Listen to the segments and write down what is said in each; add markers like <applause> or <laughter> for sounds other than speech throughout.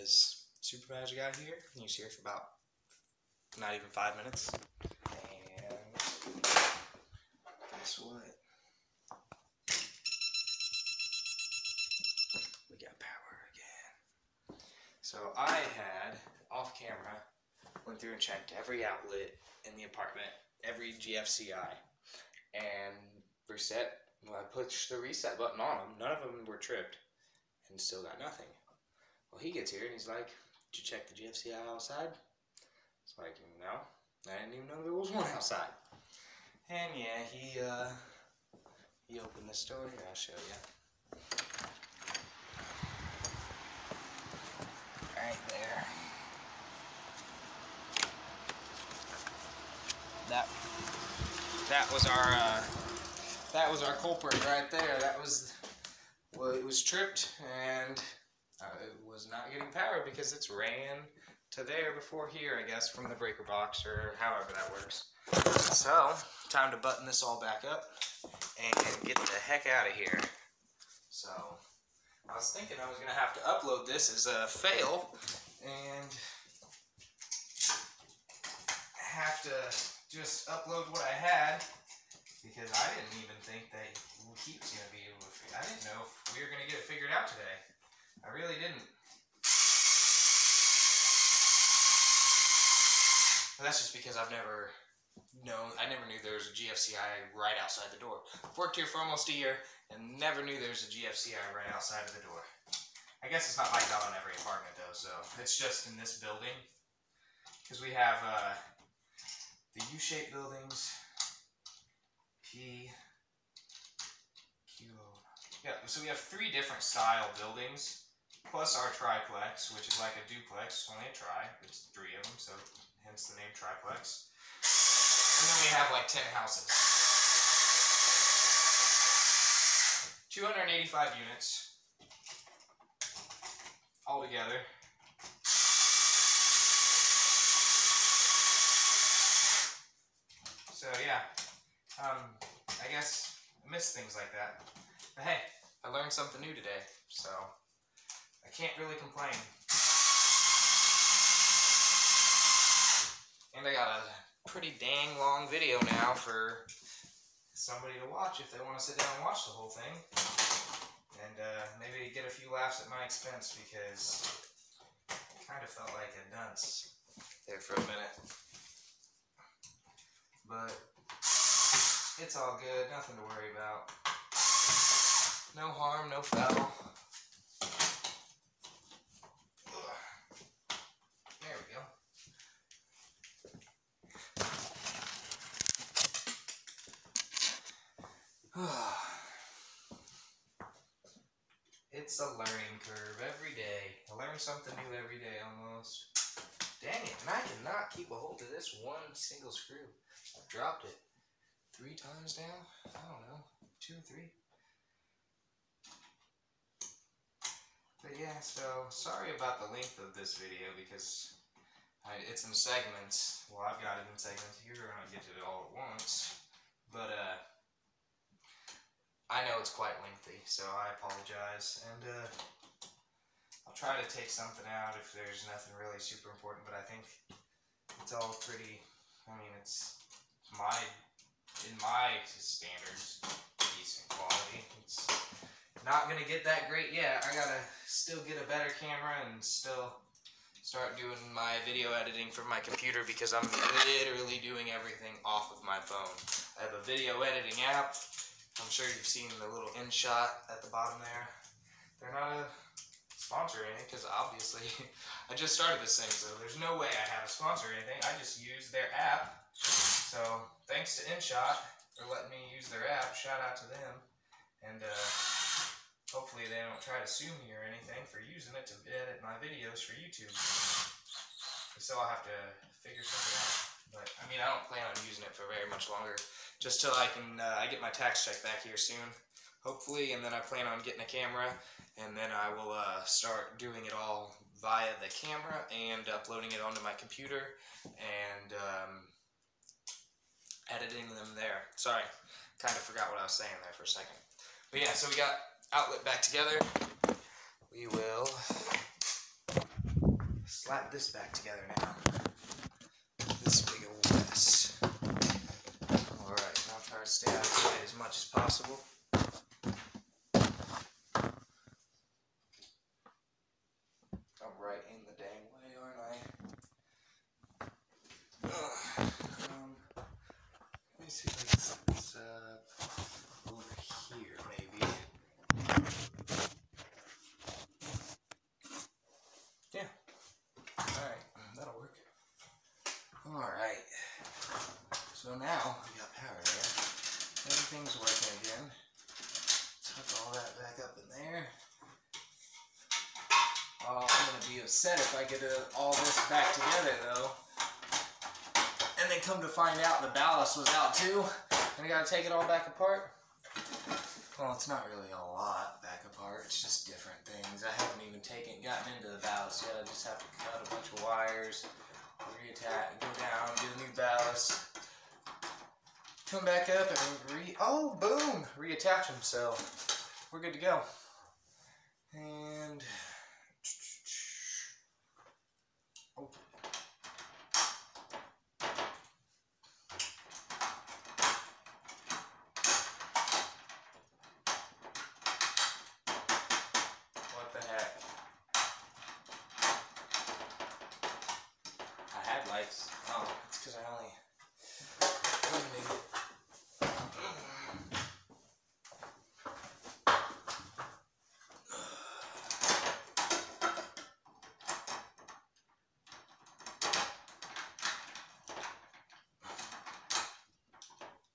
because Super Magic here. He was here for about not even five minutes. And guess what? We got power again. So I had off camera went through and checked every outlet in the apartment, every GFCI, and reset. When I pushed the reset button on them, none of them were tripped, and still got nothing. Well, he gets here and he's like, "Did you check the GFCI outside?" It's like, "No, I didn't even know there was one outside." And yeah, he uh, he opened this door here. I'll show you. Right there. That that was our uh, that was our culprit right there. That was well, it was tripped and was not getting power because it's ran to there before here, I guess, from the breaker box or however that works. So, time to button this all back up and get the heck out of here. So, I was thinking I was going to have to upload this as a fail and have to just upload what I had because I didn't even think that Keith's going to be able to I didn't know if we were going to get it figured out today. I really didn't. But that's just because I've never known, I never knew there was a GFCI right outside the door. I've worked here for almost a year and never knew there was a GFCI right outside of the door. I guess it's not like that on every apartment though, so it's just in this building. Because we have uh, the U-shaped buildings, P, Q, yeah, so we have three different style buildings, plus our triplex, which is like a duplex, only a tri, it's three of them, so hence the name triplex. And then we have like 10 houses. 285 units altogether. So yeah, um, I guess I miss things like that. But hey, I learned something new today, so I can't really complain. And I got a pretty dang long video now for somebody to watch if they want to sit down and watch the whole thing. And uh, maybe get a few laughs at my expense because I kind of felt like a dunce there for a minute. But it's all good, nothing to worry about. No harm, no foul. There we go. <sighs> it's a learning curve every day. I learn something new every day almost. Dang it, and I cannot keep a hold of this one single screw. I've dropped it three times now. I don't know, two or three. But yeah, so sorry about the length of this video because I, it's in segments. Well, I've got it in segments. You're gonna get to it all at once, but uh, I know it's quite lengthy, so I apologize. And uh, I'll try to take something out if there's nothing really super important. But I think it's all pretty. I mean, it's my in my standards decent quality. It's not gonna get that great yet. I gotta still get a better camera and still start doing my video editing from my computer because I'm literally doing everything off of my phone. I have a video editing app. I'm sure you've seen the little InShot at the bottom there. They're not a sponsor or anything because obviously <laughs> I just started this thing, so there's no way I have a sponsor or anything. I just use their app. So thanks to InShot for letting me use their app. Shout out to them. And uh, Hopefully they don't try to sue me or anything for using it to edit my videos for YouTube. So I'll have to figure something out. But I mean, I don't plan on using it for very much longer. Just till I can, uh, I get my tax check back here soon, hopefully, and then I plan on getting a camera, and then I will uh, start doing it all via the camera and uploading it onto my computer and um, editing them there. Sorry, kind of forgot what I was saying there for a second. But yeah, so we got outlet back together. We will slap this back together now. This big old mess. Alright, I'll try to stay out of the way as much as possible. I'm right in the dang way, aren't I? Ugh. Um, let me see if I can set this up over here, maybe. Yeah. Alright, that'll work. Alright. So now we got power there. Everything's working again. Tuck all that back up in there. Oh, I'm gonna be upset if I get uh, all this back together though. And then come to find out the ballast was out too. And I gotta take it all back apart. Well, it's not really a lot back apart. It's just different things. I haven't even taken gotten into the ballast yet. I just have to cut a bunch of wires, reattach, go down, get a new ballast, come back up and re. Oh, boom! Reattach. So we're good to go. And oh. What the heck? I had lights. Oh, it's because I only eliminated it.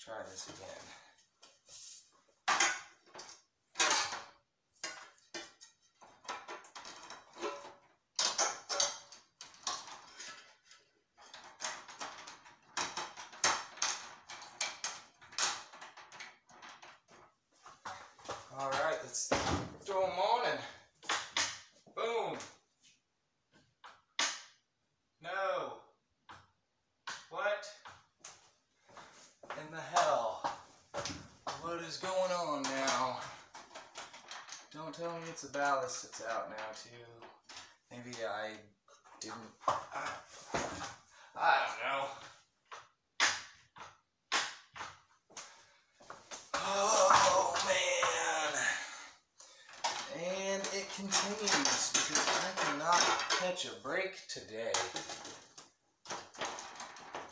Try this again. All right, let's throw on and boom. No. What? In the hell? What is going on now? Don't tell me it's a ballast that's out now too. Maybe I didn't. I, I don't know. <sighs> Oh man. And it continues because I cannot catch a break today.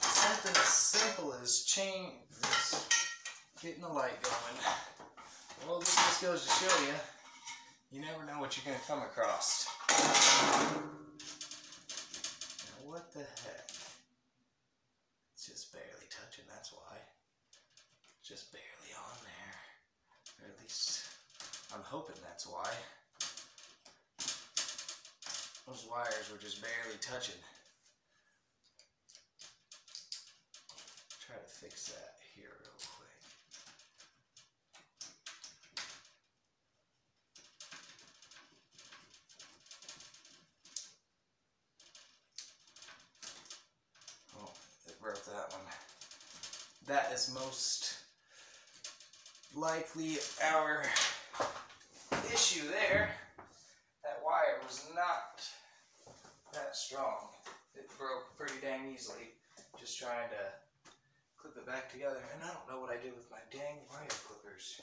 Something as simple as change getting the light going. Well, this just goes to show you, you never know what you're going to come across. Now, what the heck? It's just barely touching, that's why. Just barely on there. Or at least, I'm hoping that's why. Wires were just barely touching. Try to fix that here real quick. Oh, it broke that one. That is most likely our issue there. That wire was not strong. It broke pretty dang easily. Just trying to clip it back together. And I don't know what I did with my dang wire clippers.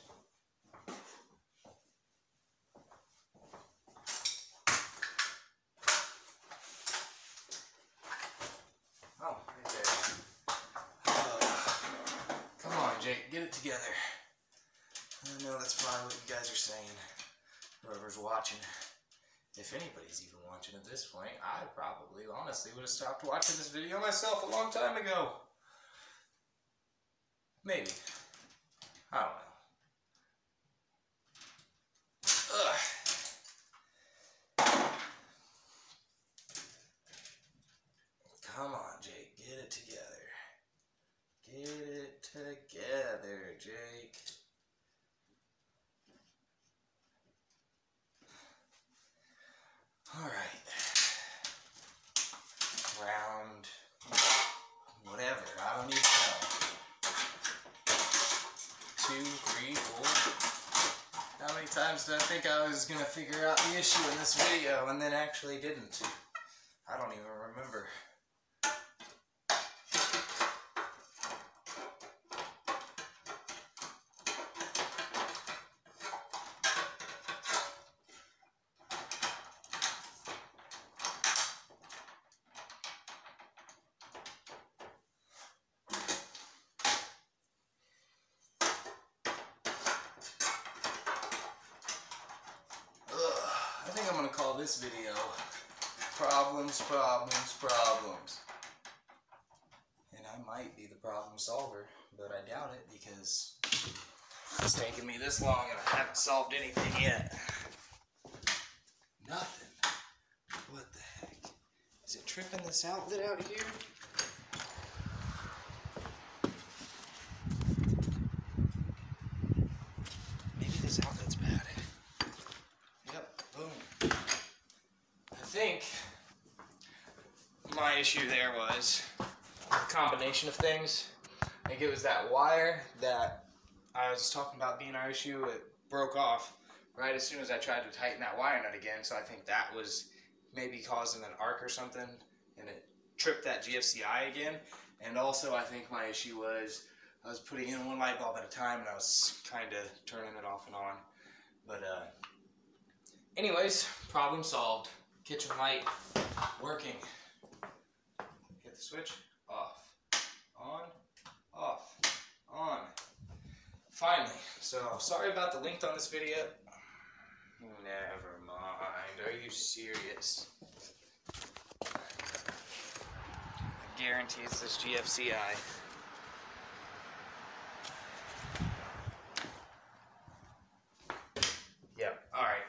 Oh, right there. Oh, come on, Jake, get it together. I know that's probably what you guys are saying. Whoever's watching. If anybody's even watching at this point, I probably honestly would have stopped watching this video myself a long time ago. Maybe. I don't know. Ugh. Come on, Jake. Get it together. Get it together, Jake. All right. Round. Whatever. I don't even know. Two, three, four. How many times did I think I was gonna figure out the issue in this video and then actually didn't? I don't even remember. Ugh, I think I'm gonna call this video Problems, Problems, Problems. And I might be the problem solver, but I doubt it because it's taken me this long and I haven't solved anything yet. Nothing. What the heck? Is it tripping this outlet out here? Maybe this outlet's bad. Yep, boom. I think my issue there was a combination of things. I think it was that wire that I was talking about being our issue. It broke off right as soon as I tried to tighten that wire nut again. So I think that was maybe causing an arc or something, and it tripped that GFCI again. And also, I think my issue was I was putting in one light bulb at a time, and I was kind of turning it off and on. But uh, anyways, problem solved. Kitchen light working. Hit the switch. Off. On. Off. On. Finally. So sorry about the length on this video. Never mind. Are you serious? I guarantee it's this GFCI. Yep. All right.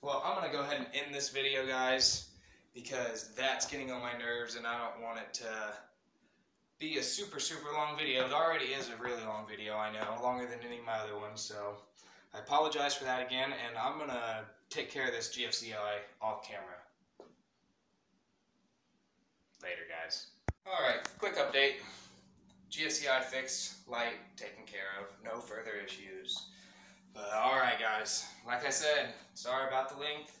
Well, I'm gonna go ahead and end this video, guys, because that's getting on my nerves, and I don't want it to be a super, super long video. It already is a really long video, I know, longer than any of my other ones. So I apologize for that again, and I'm gonna take care of this GFCI off camera. Later, guys. All right, quick update. GFCI fixed, light taken care of, no further issues. But alright guys, like I said, sorry about the length.